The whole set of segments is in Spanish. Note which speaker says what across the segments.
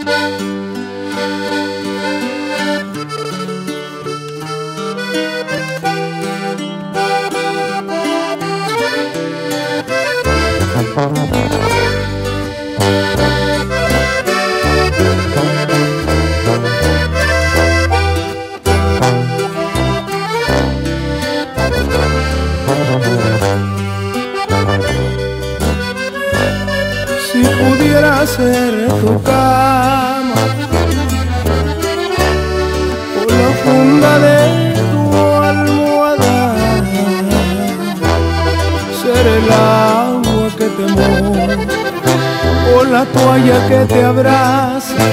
Speaker 1: Si pudiera ser tu cama o la funda de tu almohada, ser el agua que te moja o la toalla que te abraza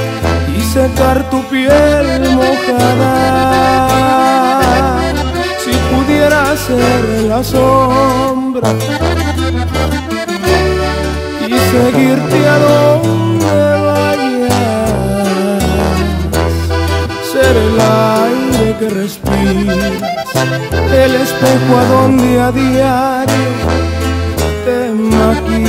Speaker 1: y secar tu piel mojada. Si pudiera ser la sombra y seguirte a el espejo a donde a diario te maquillas.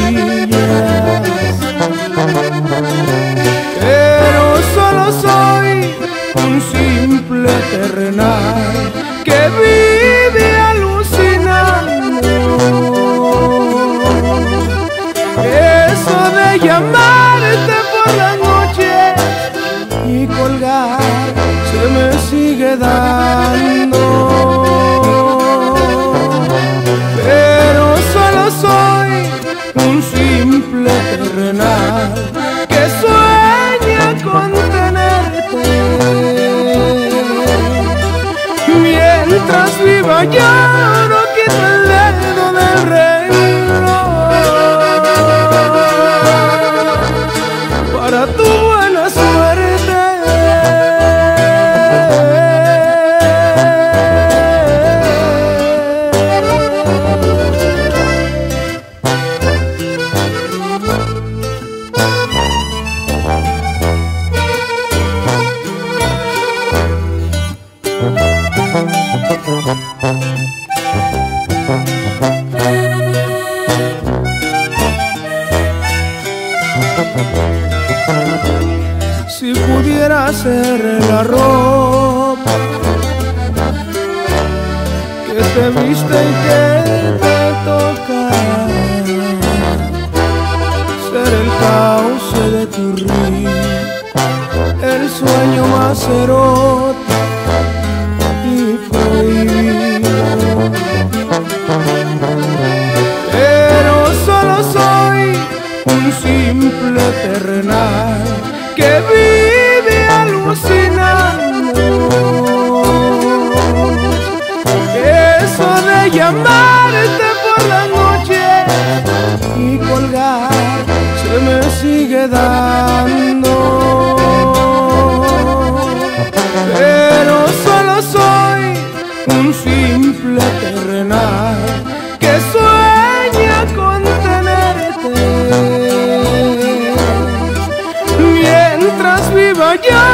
Speaker 1: Viva yo no el dedo del reloj para tu Si pudiera ser la ropa que te viste y que te toca, ser el cauce de tu río, el sueño más erótico terrenal que vive alucinando. Eso de llamarte por la noche y colgar se me sigue dando. Pero solo soy un simple terrenal You.